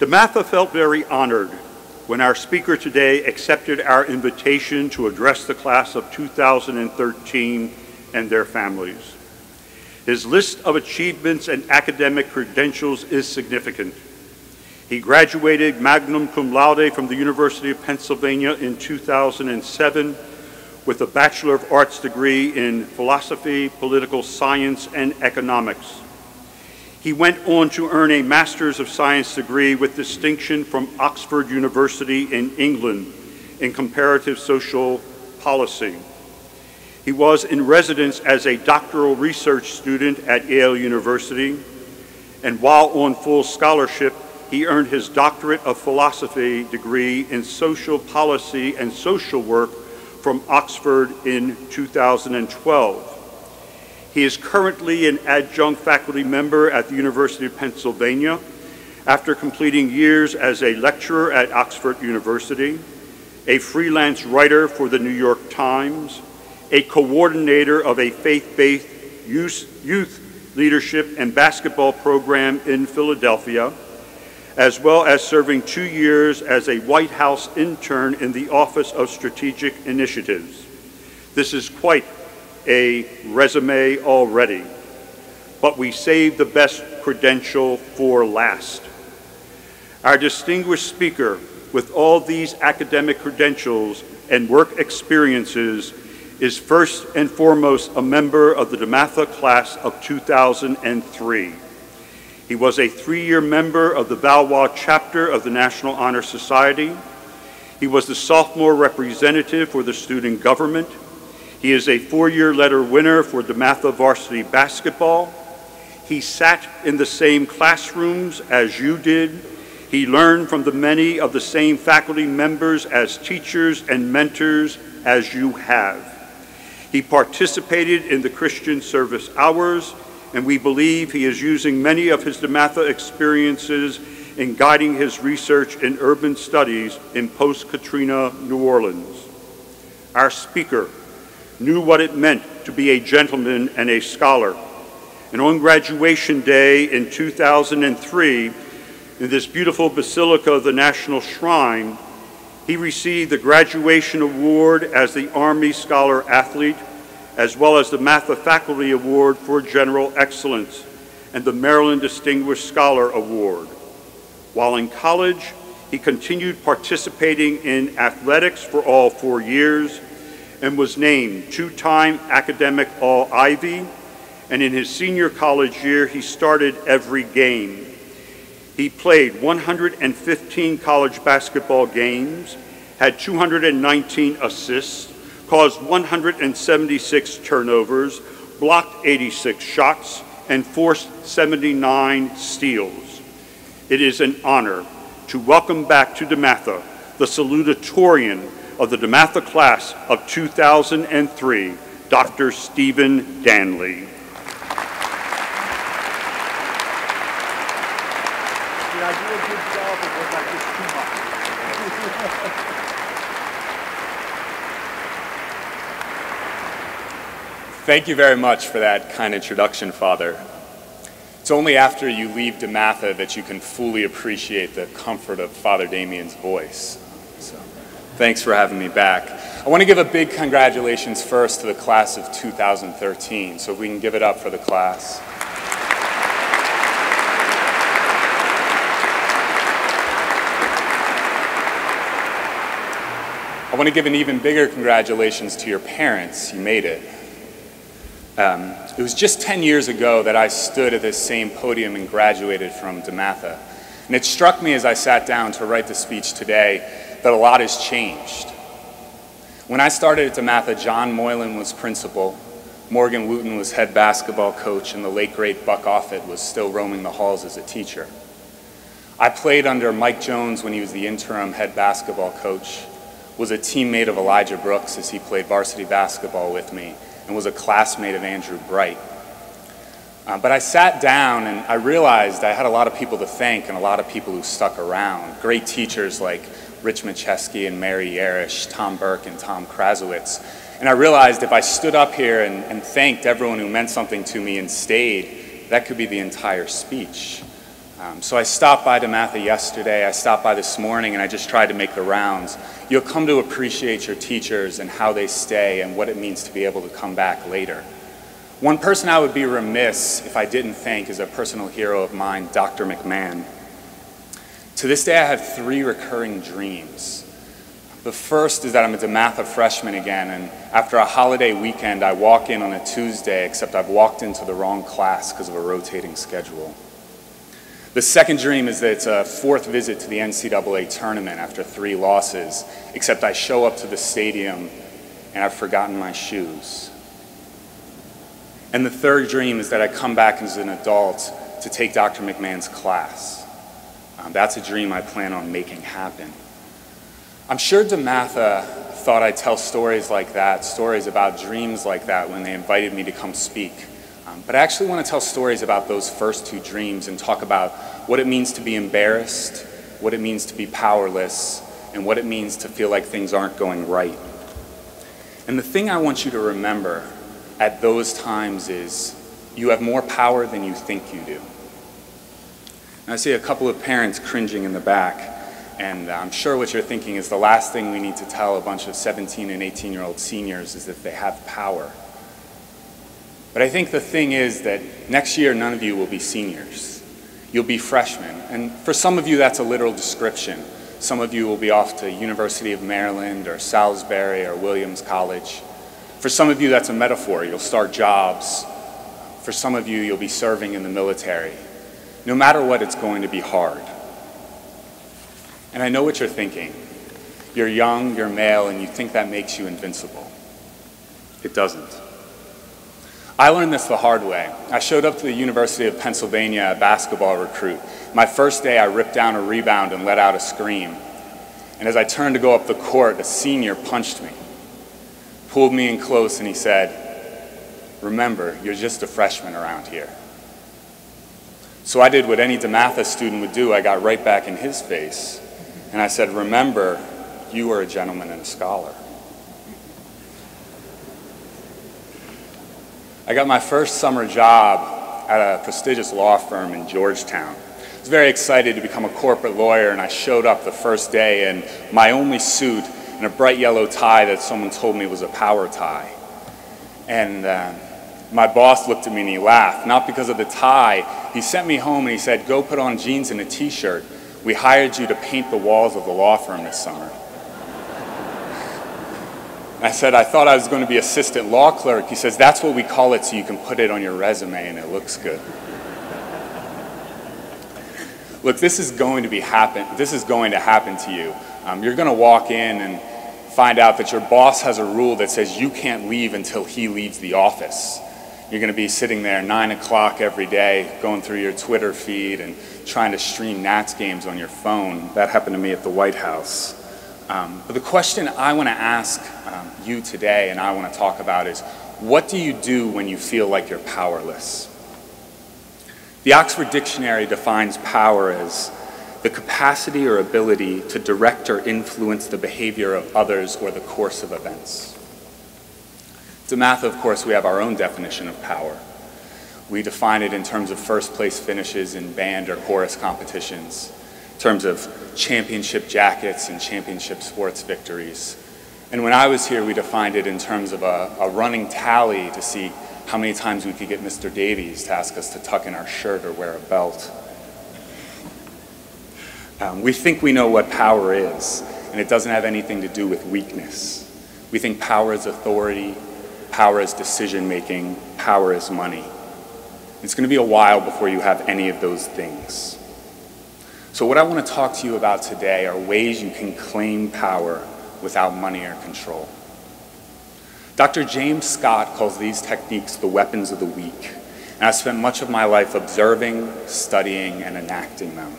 DeMatha felt very honored when our speaker today accepted our invitation to address the class of 2013 and their families. His list of achievements and academic credentials is significant. He graduated magna cum laude from the University of Pennsylvania in 2007 with a Bachelor of Arts degree in philosophy, political science, and economics. He went on to earn a Master's of Science degree with distinction from Oxford University in England in comparative social policy. He was in residence as a doctoral research student at Yale University, and while on full scholarship, he earned his doctorate of philosophy degree in social policy and social work from Oxford in 2012. He is currently an adjunct faculty member at the University of Pennsylvania after completing years as a lecturer at Oxford University, a freelance writer for the New York Times, a coordinator of a faith-based youth leadership and basketball program in Philadelphia, as well as serving two years as a White House intern in the Office of Strategic Initiatives. This is quite a resume already, but we save the best credential for last. Our distinguished speaker, with all these academic credentials and work experiences, is first and foremost a member of the DeMatha class of 2003. He was a three-year member of the Valois chapter of the National Honor Society. He was the sophomore representative for the student government. He is a four-year letter winner for DeMatha varsity basketball. He sat in the same classrooms as you did. He learned from the many of the same faculty members as teachers and mentors as you have. He participated in the Christian service hours and we believe he is using many of his DeMatha experiences in guiding his research in urban studies in post-Katrina New Orleans. Our speaker knew what it meant to be a gentleman and a scholar. And on graduation day in 2003, in this beautiful Basilica of the National Shrine, he received the graduation award as the Army Scholar Athlete as well as the Matha Faculty Award for General Excellence and the Maryland Distinguished Scholar Award. While in college, he continued participating in athletics for all four years and was named two-time academic All-Ivy, and in his senior college year, he started every game. He played 115 college basketball games, had 219 assists, caused 176 turnovers, blocked 86 shots, and forced 79 steals. It is an honor to welcome back to DeMatha the salutatorian of the DeMatha class of 2003, Dr. Stephen Danley. Thank you very much for that kind introduction, Father. It's only after you leave DeMatha that you can fully appreciate the comfort of Father Damien's voice. Thanks for having me back. I want to give a big congratulations first to the class of 2013, so if we can give it up for the class. I want to give an even bigger congratulations to your parents. You made it. Um, it was just 10 years ago that I stood at this same podium and graduated from DeMatha. And it struck me as I sat down to write the speech today that a lot has changed. When I started at DeMatha, John Moylan was principal, Morgan Wootten was head basketball coach, and the late great Buck Offit was still roaming the halls as a teacher. I played under Mike Jones when he was the interim head basketball coach, was a teammate of Elijah Brooks as he played varsity basketball with me, and was a classmate of Andrew Bright. Uh, but I sat down and I realized I had a lot of people to thank and a lot of people who stuck around. Great teachers like Rich Macheski and Mary Yarish, Tom Burke and Tom Krasowitz. And I realized if I stood up here and, and thanked everyone who meant something to me and stayed, that could be the entire speech. Um, so I stopped by DeMatha yesterday, I stopped by this morning, and I just tried to make the rounds. You'll come to appreciate your teachers and how they stay and what it means to be able to come back later. One person I would be remiss if I didn't thank is a personal hero of mine, Dr. McMahon. To this day, I have three recurring dreams. The first is that I'm a DeMatha freshman again, and after a holiday weekend, I walk in on a Tuesday, except I've walked into the wrong class because of a rotating schedule. The second dream is that it's a fourth visit to the NCAA tournament after three losses, except I show up to the stadium and I've forgotten my shoes. And the third dream is that I come back as an adult to take Dr. McMahon's class. Um, that's a dream I plan on making happen. I'm sure DeMatha thought I'd tell stories like that, stories about dreams like that when they invited me to come speak. Um, but I actually want to tell stories about those first two dreams and talk about what it means to be embarrassed, what it means to be powerless, and what it means to feel like things aren't going right. And the thing I want you to remember at those times is you have more power than you think you do. And I see a couple of parents cringing in the back, and I'm sure what you're thinking is the last thing we need to tell a bunch of 17 and 18 year old seniors is that they have power. But I think the thing is that next year, none of you will be seniors. You'll be freshmen. And for some of you, that's a literal description. Some of you will be off to University of Maryland or Salisbury or Williams College. For some of you, that's a metaphor. You'll start jobs. For some of you, you'll be serving in the military. No matter what, it's going to be hard. And I know what you're thinking. You're young, you're male, and you think that makes you invincible. It doesn't. I learned this the hard way. I showed up to the University of Pennsylvania a basketball recruit. My first day, I ripped down a rebound and let out a scream. And as I turned to go up the court, a senior punched me, pulled me in close, and he said, Remember, you're just a freshman around here. So I did what any DeMatha student would do. I got right back in his face. And I said, Remember, you are a gentleman and a scholar. I got my first summer job at a prestigious law firm in Georgetown. I was very excited to become a corporate lawyer, and I showed up the first day in my only suit and a bright yellow tie that someone told me was a power tie. And uh, my boss looked at me and he laughed, not because of the tie. He sent me home and he said, Go put on jeans and a t shirt. We hired you to paint the walls of the law firm this summer. I said, I thought I was going to be assistant law clerk. He says, that's what we call it so you can put it on your resume and it looks good. Look, this is going to be happen. This is going to happen to you. Um, you're going to walk in and find out that your boss has a rule that says you can't leave until he leaves the office. You're going to be sitting there nine o'clock every day, going through your Twitter feed and trying to stream Nats games on your phone. That happened to me at the White House. Um, but the question I want to ask um, you today and I want to talk about is what do you do when you feel like you're powerless? The Oxford Dictionary defines power as the capacity or ability to direct or influence the behavior of others or the course of events. DeMatha, of course, we have our own definition of power. We define it in terms of first place finishes in band or chorus competitions, in terms of championship jackets and championship sports victories. And when I was here, we defined it in terms of a, a, running tally to see how many times we could get Mr. Davies to ask us to tuck in our shirt or wear a belt. Um, we think we know what power is, and it doesn't have anything to do with weakness. We think power is authority, power is decision making, power is money. It's going to be a while before you have any of those things. So, what I want to talk to you about today are ways you can claim power without money or control. Dr. James Scott calls these techniques the weapons of the weak, and I've spent much of my life observing, studying, and enacting them.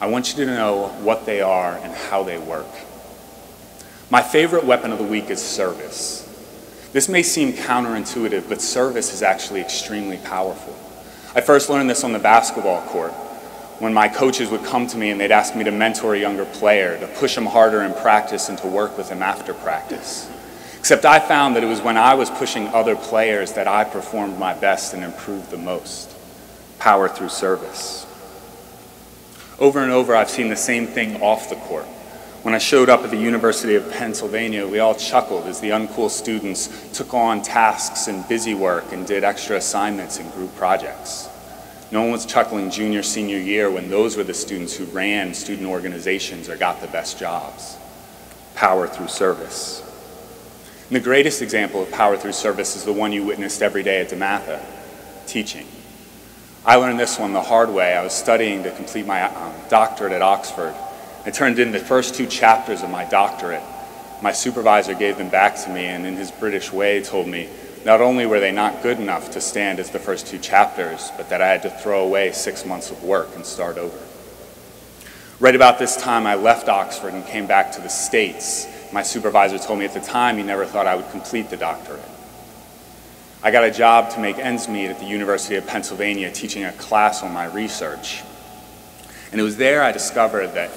I want you to know what they are and how they work. My favorite weapon of the weak is service. This may seem counterintuitive, but service is actually extremely powerful. I first learned this on the basketball court when my coaches would come to me and they'd ask me to mentor a younger player, to push him harder in practice and to work with him after practice. Except I found that it was when I was pushing other players that I performed my best and improved the most. Power through service. Over and over, I've seen the same thing off the court. When I showed up at the University of Pennsylvania, we all chuckled as the uncool students took on tasks and busy work and did extra assignments and group projects. No one was chuckling junior, senior year when those were the students who ran student organizations or got the best jobs. Power through service. And the greatest example of power through service is the one you witnessed every day at DeMatha, teaching. I learned this one the hard way. I was studying to complete my um, doctorate at Oxford. I turned in the first two chapters of my doctorate. My supervisor gave them back to me and in his British way told me not only were they not good enough to stand as the first two chapters, but that I had to throw away six months of work and start over. Right about this time, I left Oxford and came back to the States. My supervisor told me at the time he never thought I would complete the doctorate. I got a job to make ends meet at the University of Pennsylvania teaching a class on my research. And it was there I discovered that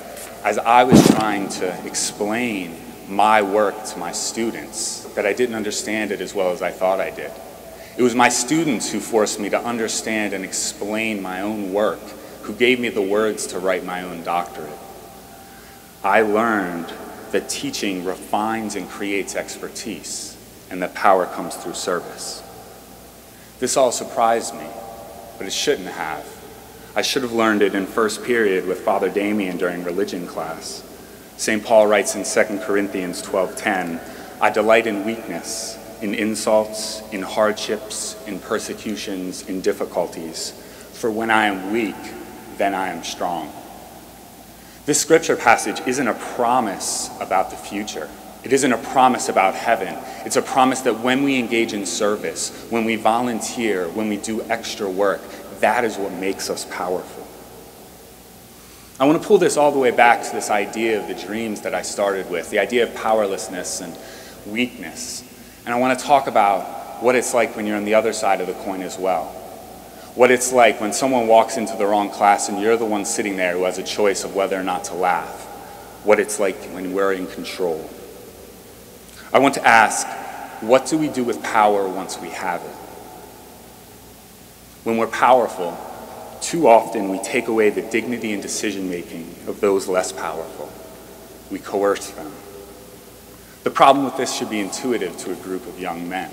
as I was trying to explain my work to my students, that I didn't understand it as well as I thought I did. It was my students who forced me to understand and explain my own work, who gave me the words to write my own doctorate. I learned that teaching refines and creates expertise, and that power comes through service. This all surprised me, but it shouldn't have. I should have learned it in first period with Father Damien during religion class. St. Paul writes in 2 Corinthians 12:10, "I delight in weakness, in insults, in hardships, in persecutions, in difficulties, for when I am weak, then I am strong." This scripture passage isn't a promise about the future. It isn't a promise about heaven. It's a promise that when we engage in service, when we volunteer, when we do extra work, that is what makes us powerful. I want to pull this all the way back to this idea of the dreams that I started with, the idea of powerlessness and weakness. And I want to talk about what it's like when you're on the other side of the coin as well. What it's like when someone walks into the wrong class and you're the one sitting there who has a choice of whether or not to laugh. What it's like when we're in control. I want to ask, what do we do with power once we have it? When we're powerful, too often we take away the dignity and decision making of those less powerful. We coerce them. The problem with this should be intuitive to a group of young men.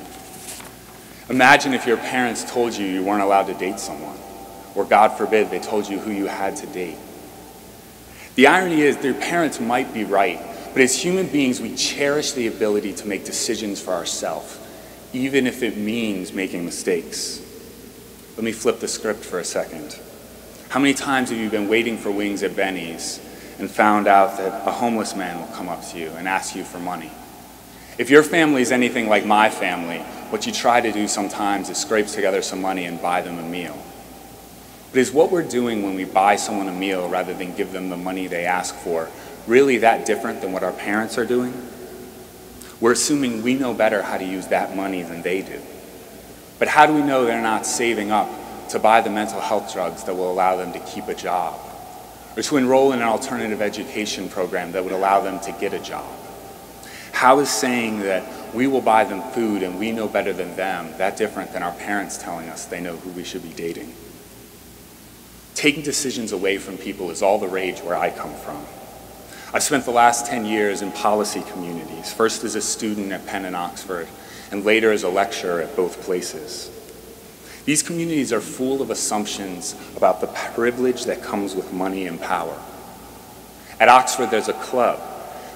Imagine if your parents told you you weren't allowed to date someone, or God forbid, they told you who you had to date. The irony is, their parents might be right, but as human beings, we cherish the ability to make decisions for ourselves, even if it means making mistakes. Let me flip the script for a second. How many times have you been waiting for wings at Benny's and found out that a homeless man will come up to you and ask you for money? If your family is anything like my family, what you try to do sometimes is scrape together some money and buy them a meal. But is what we're doing when we buy someone a meal rather than give them the money they ask for really that different than what our parents are doing? We're assuming we know better how to use that money than they do. But how do we know they're not saving up to buy the mental health drugs that will allow them to keep a job? Or to enroll in an alternative education program that would allow them to get a job? How is saying that we will buy them food and we know better than them that different than our parents telling us they know who we should be dating? Taking decisions away from people is all the rage where I come from. I've spent the last 10 years in policy communities, first as a student at Penn and Oxford, and later as a lecturer at both places. These communities are full of assumptions about the privilege that comes with money and power. At Oxford, there's a club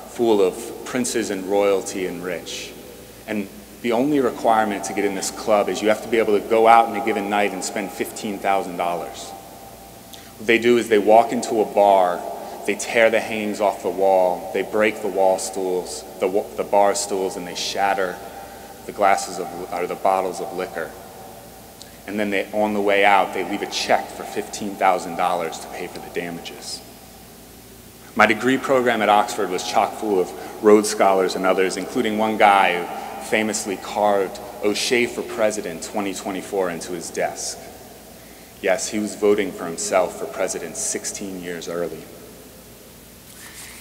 full of princes and royalty and rich. And the only requirement to get in this club is you have to be able to go out in a given night and spend $15,000. What they do is they walk into a bar they tear the hangings off the wall. They break the wall stools, the, the bar stools, and they shatter the glasses of, or the bottles of liquor. And then they, on the way out, they leave a check for $15,000 to pay for the damages. My degree program at Oxford was chock full of Rhodes Scholars and others, including one guy who famously carved O'Shea for President 2024 into his desk. Yes, he was voting for himself for president 16 years early.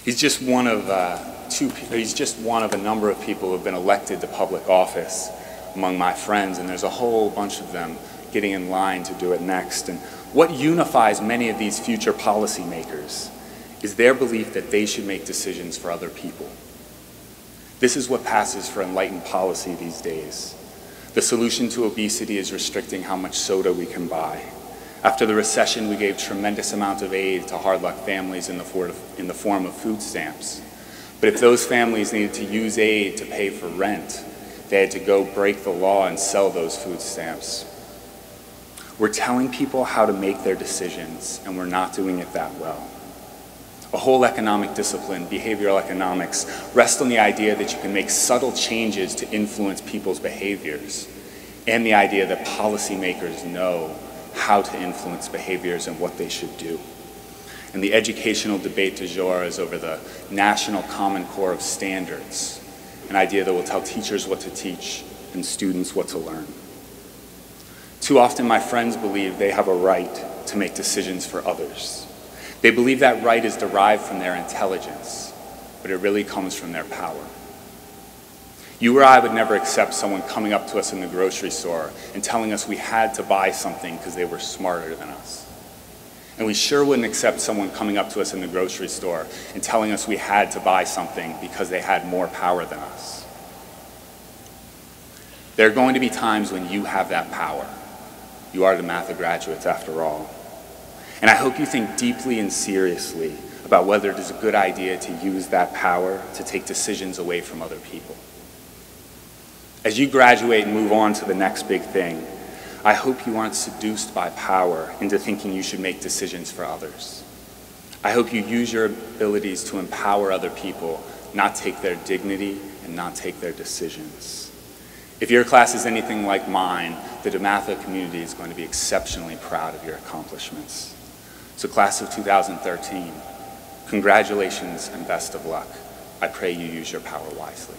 He's just one of uh, two. He's just one of a number of people who have been elected to public office among my friends, and there's a whole bunch of them getting in line to do it next. And What unifies many of these future policymakers is their belief that they should make decisions for other people. This is what passes for enlightened policy these days. The solution to obesity is restricting how much soda we can buy. After the recession, we gave tremendous amounts of aid to hard luck families in the, for in the form of food stamps. But if those families needed to use aid to pay for rent, they had to go break the law and sell those food stamps. We're telling people how to make their decisions, and we're not doing it that well. A whole economic discipline, behavioral economics, rests on the idea that you can make subtle changes to influence people's behaviors, and the idea that policymakers know how to influence behaviors and what they should do. And the educational debate du jour is over the National Common Core of Standards, an idea that will tell teachers what to teach and students what to learn. Too often, my friends believe they have a right to make decisions for others. They believe that right is derived from their intelligence, but it really comes from their power. You or I would never accept someone coming up to us in the grocery store and telling us we had to buy something because they were smarter than us. And we sure wouldn't accept someone coming up to us in the grocery store and telling us we had to buy something because they had more power than us. There are going to be times when you have that power. You are DeMatha graduates, after all. And I hope you think deeply and seriously about whether it is a good idea to use that power to take decisions away from other people. As you graduate and move on to the next big thing, I hope you aren't seduced by power into thinking you should make decisions for others. I hope you use your abilities to empower other people, not take their dignity and not take their decisions. If your class is anything like mine, the DeMatha community is going to be exceptionally proud of your accomplishments. So class of 2013, congratulations and best of luck. I pray you use your power wisely.